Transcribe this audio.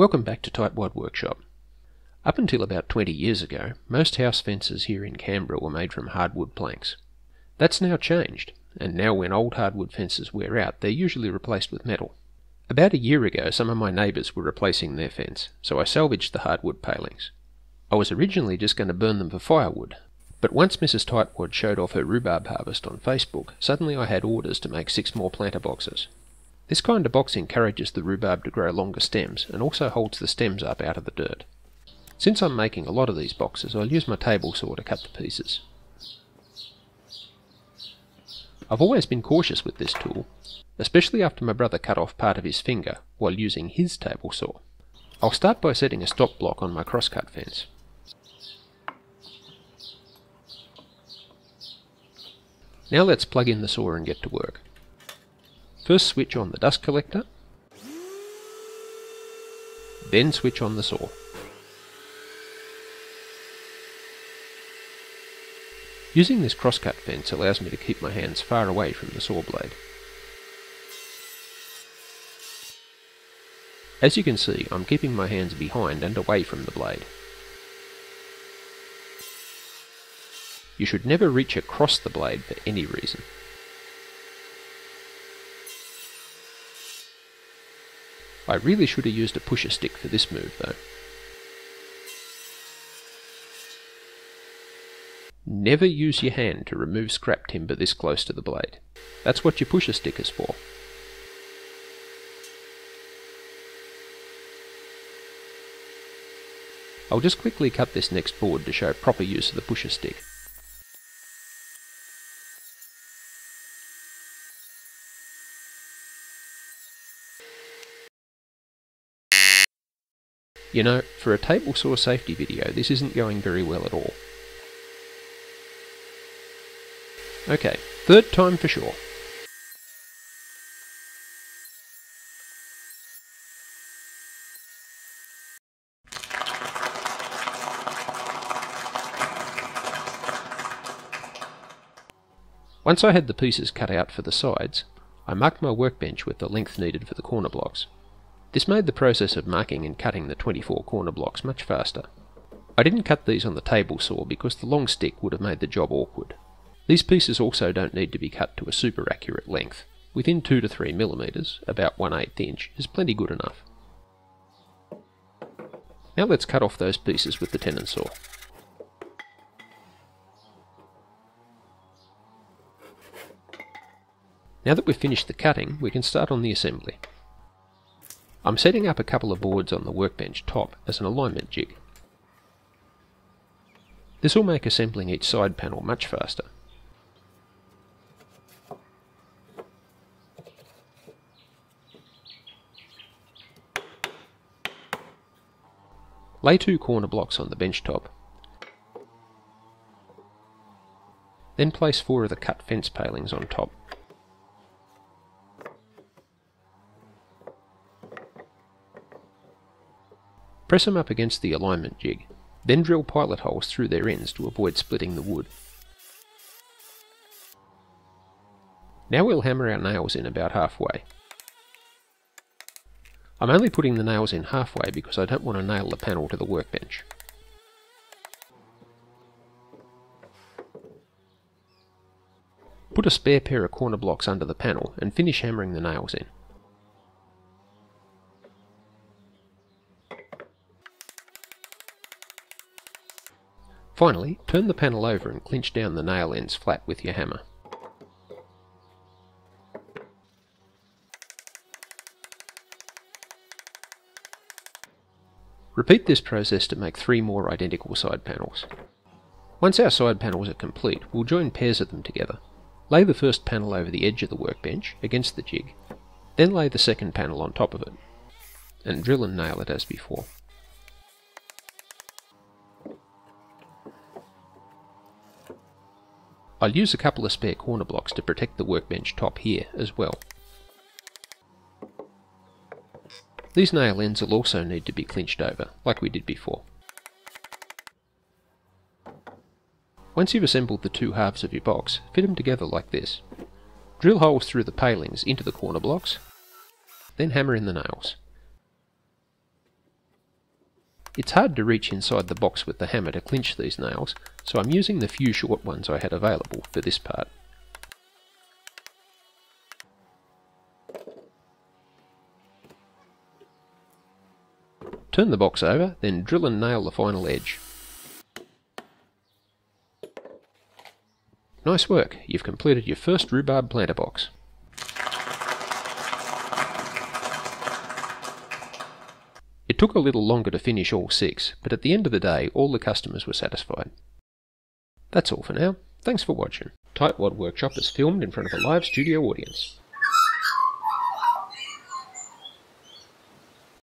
Welcome back to Tightwad Workshop. Up until about 20 years ago, most house fences here in Canberra were made from hardwood planks. That's now changed, and now when old hardwood fences wear out, they're usually replaced with metal. About a year ago, some of my neighbours were replacing their fence, so I salvaged the hardwood palings. I was originally just going to burn them for firewood, but once Mrs. Tightwad showed off her rhubarb harvest on Facebook, suddenly I had orders to make six more planter boxes. This kind of box encourages the rhubarb to grow longer stems and also holds the stems up out of the dirt. Since I'm making a lot of these boxes, I'll use my table saw to cut the pieces. I've always been cautious with this tool, especially after my brother cut off part of his finger while using his table saw. I'll start by setting a stop block on my crosscut fence. Now let's plug in the saw and get to work. First switch on the dust collector, then switch on the saw. Using this crosscut fence allows me to keep my hands far away from the saw blade. As you can see, I'm keeping my hands behind and away from the blade. You should never reach across the blade for any reason. I really should have used a pusher stick for this move though. Never use your hand to remove scrap timber this close to the blade. That's what your pusher stick is for. I'll just quickly cut this next board to show proper use of the pusher stick. You know, for a table saw safety video, this isn't going very well at all. Okay, third time for sure. Once I had the pieces cut out for the sides, I marked my workbench with the length needed for the corner blocks. This made the process of marking and cutting the 24 corner blocks much faster. I didn't cut these on the table saw because the long stick would have made the job awkward. These pieces also don't need to be cut to a super accurate length. Within 2 to 3 millimeters, about 1 8 inch, is plenty good enough. Now let's cut off those pieces with the tenon saw. Now that we've finished the cutting, we can start on the assembly. I'm setting up a couple of boards on the workbench top as an alignment jig. This will make assembling each side panel much faster. Lay two corner blocks on the bench top. Then place four of the cut fence palings on top. Press them up against the alignment jig, then drill pilot holes through their ends to avoid splitting the wood. Now we'll hammer our nails in about halfway. I'm only putting the nails in halfway because I don't want to nail the panel to the workbench. Put a spare pair of corner blocks under the panel and finish hammering the nails in. Finally, turn the panel over and clinch down the nail ends flat with your hammer. Repeat this process to make three more identical side panels. Once our side panels are complete, we'll join pairs of them together. Lay the first panel over the edge of the workbench, against the jig, then lay the second panel on top of it, and drill and nail it as before. I'll use a couple of spare corner blocks to protect the workbench top here as well. These nail ends will also need to be clinched over, like we did before. Once you've assembled the two halves of your box, fit them together like this. Drill holes through the palings into the corner blocks, then hammer in the nails. It's hard to reach inside the box with the hammer to clinch these nails, so I'm using the few short ones I had available for this part. Turn the box over, then drill and nail the final edge. Nice work, you've completed your first rhubarb planter box. Took a little longer to finish all six, but at the end of the day all the customers were satisfied. That's all for now. Thanks for watching. Tightwad Workshop is filmed in front of a live studio audience.